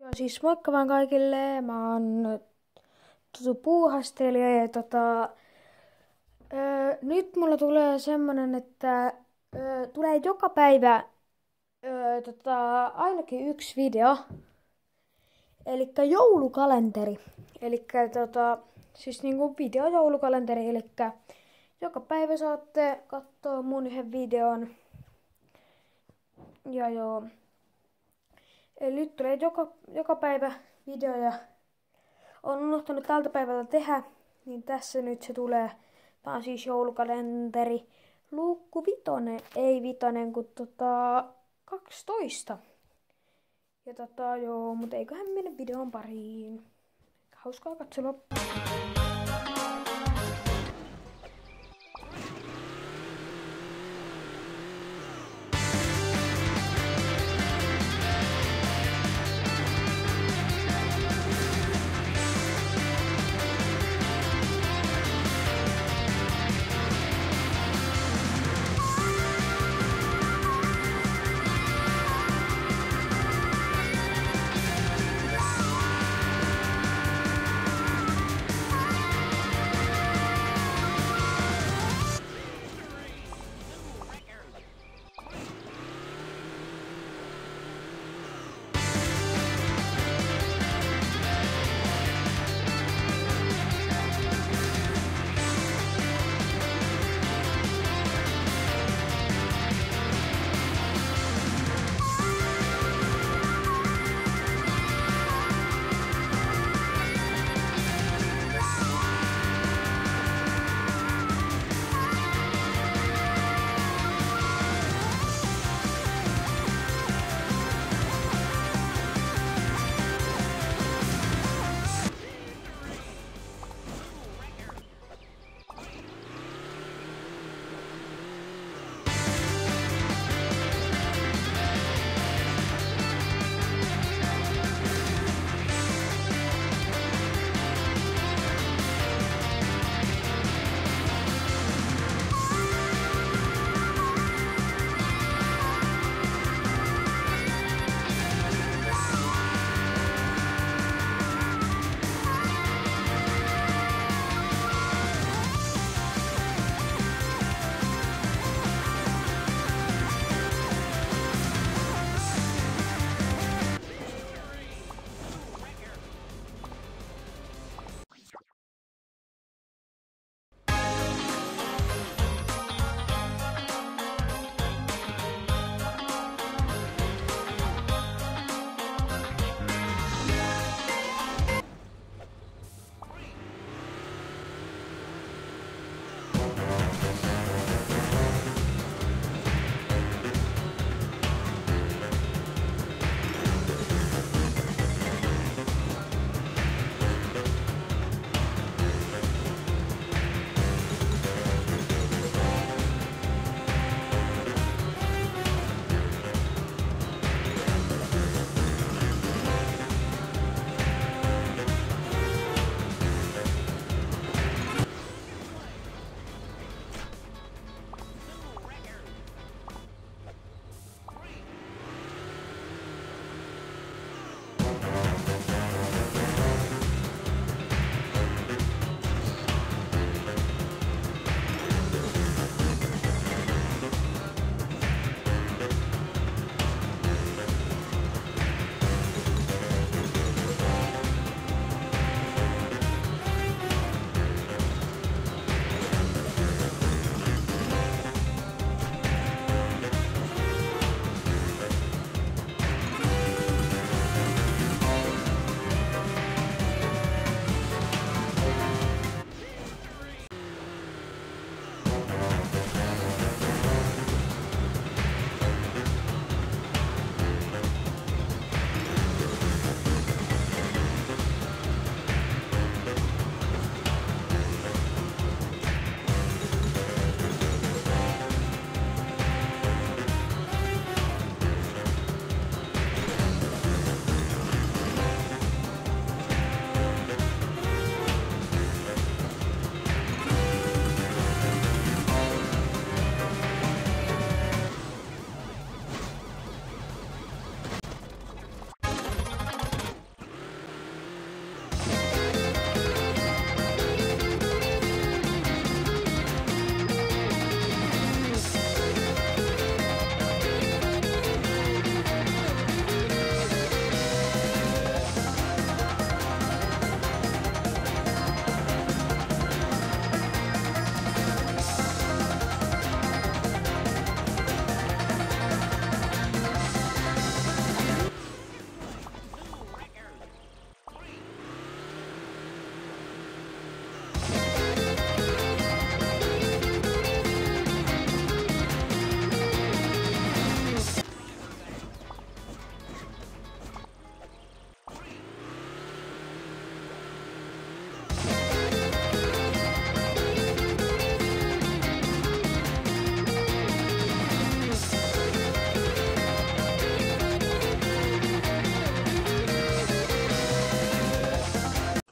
Ja siis moikka vaan kaikille, mä oon Tutu puuhastelija ja tota, öö, nyt mulla tulee semmonen, että öö, tulee joka päivä öö, tota, ainakin yksi video. Eli joulukalenteri. Eli tota, siis niinku video joulukalenteri, eli joka päivä saatte katsoa mun yhden videon. Ja joo. Eli nyt tulee joka, joka päivä videoja. Olen unohtanut tältä päivältä tehdä, niin tässä nyt se tulee. Tää on siis joulukalenteri. Luukku vitonen, ei vitonen, kun tota 12. Ja tota joo, mutta eiköhän mennä videon pariin. Hauskaa katselua.